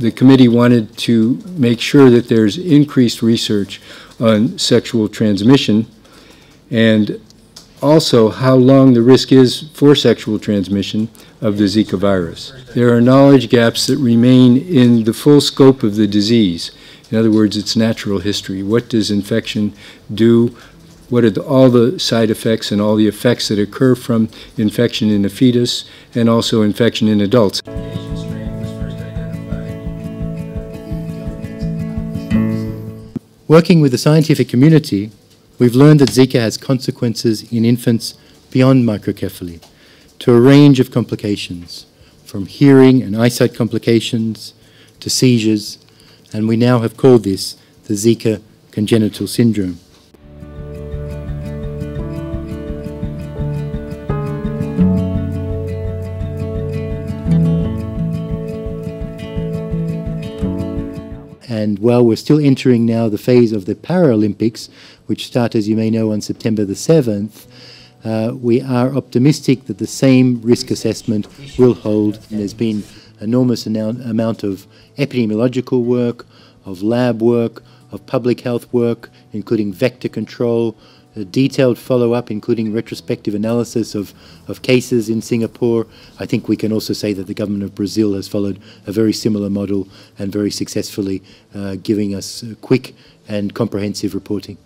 the committee wanted to make sure that there's increased research on sexual transmission and also how long the risk is for sexual transmission of the Zika virus. There are knowledge gaps that remain in the full scope of the disease. In other words, its natural history. What does infection do? What are the, all the side effects and all the effects that occur from infection in a fetus and also infection in adults? Working with the scientific community, we've learned that Zika has consequences in infants beyond microcephaly to a range of complications, from hearing and eyesight complications to seizures, and we now have called this the Zika congenital syndrome. And while we're still entering now the phase of the Paralympics, which start, as you may know, on September the 7th, uh, we are optimistic that the same risk assessment will hold. And there's been enormous amount of epidemiological work, of lab work, of public health work, including vector control, a detailed follow-up, including retrospective analysis of, of cases in Singapore. I think we can also say that the government of Brazil has followed a very similar model and very successfully uh, giving us quick and comprehensive reporting.